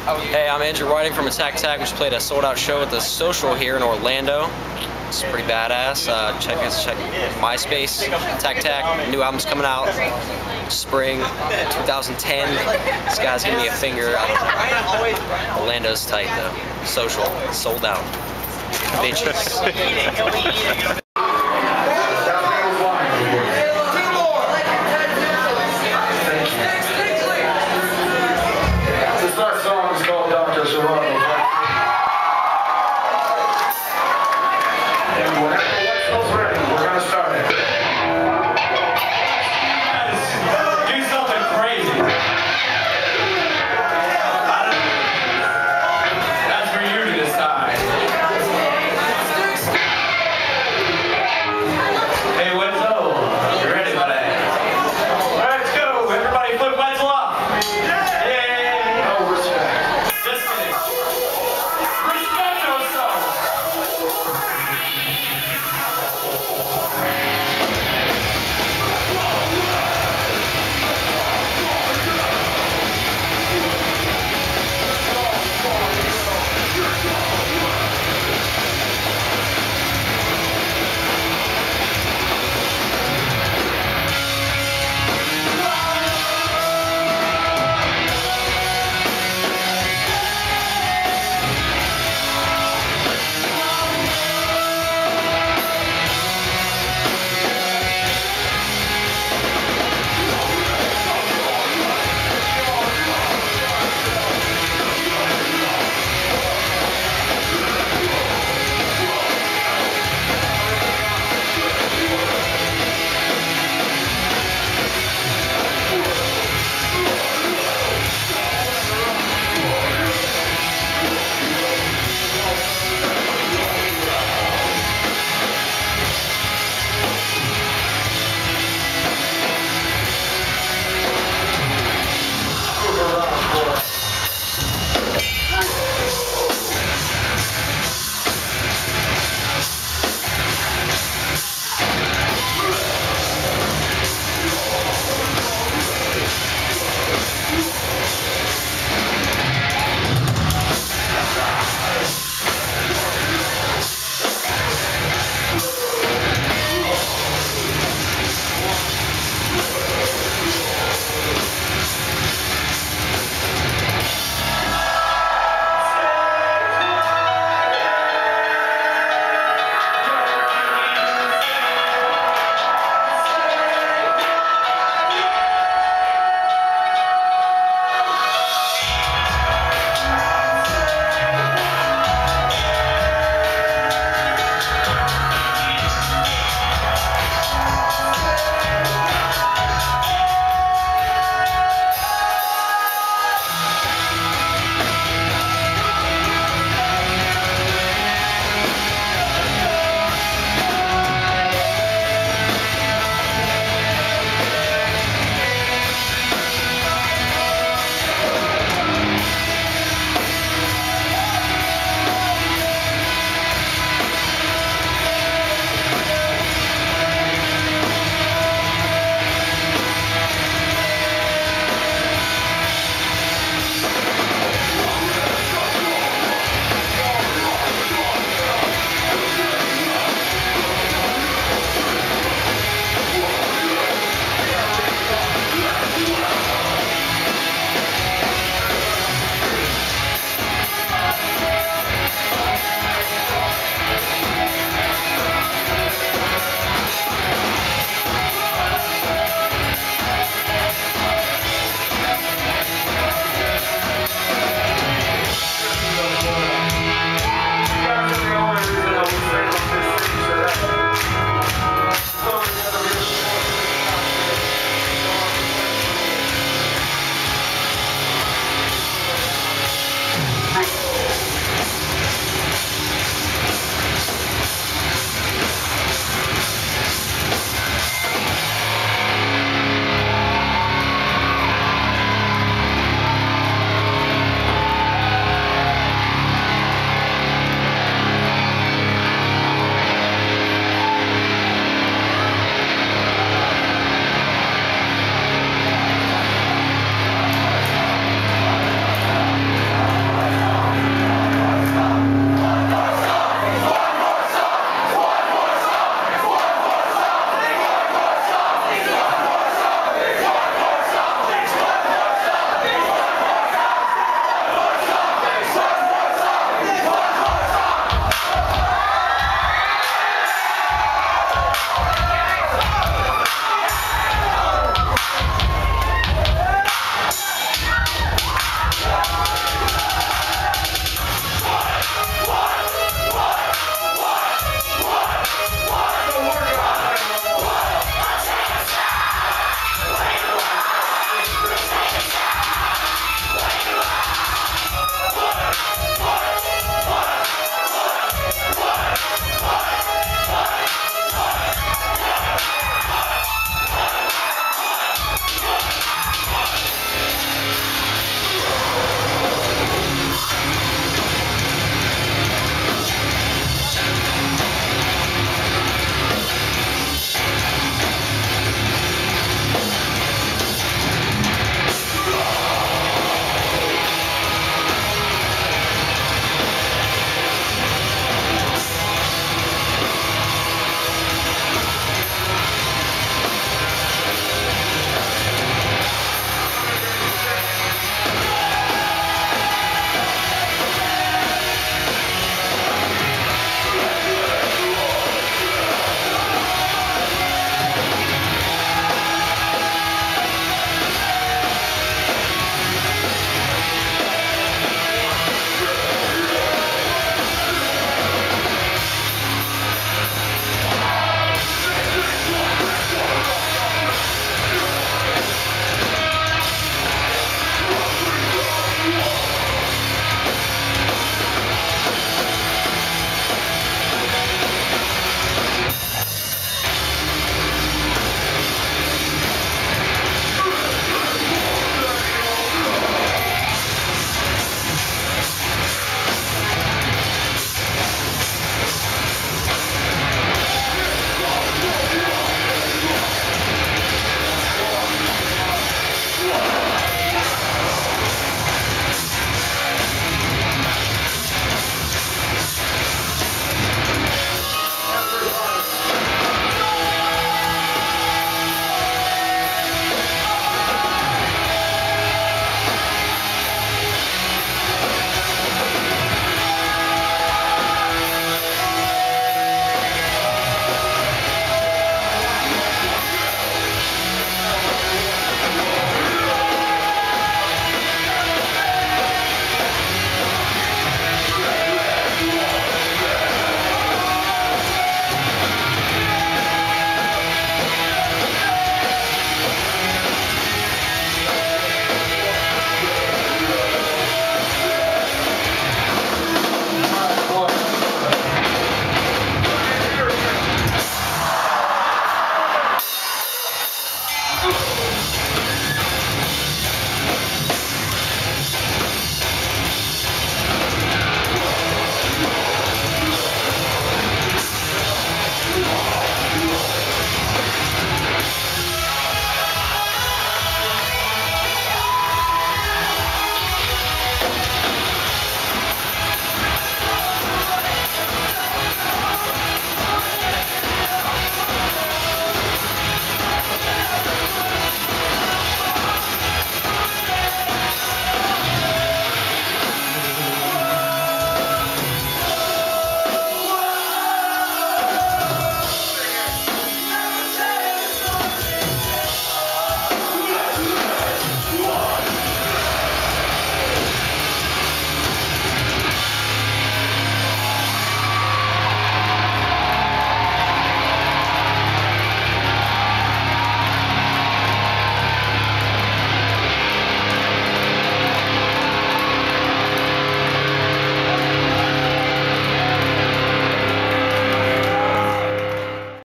Hey, I'm Andrew Whiting from Attack Attack. We just played a sold out show at the Social here in Orlando. It's pretty badass. Uh, check us, check MySpace, Attack Attack. New album's coming out spring 2010. This guy's giving me a finger. Orlando's tight though. Social, sold out. Bitches.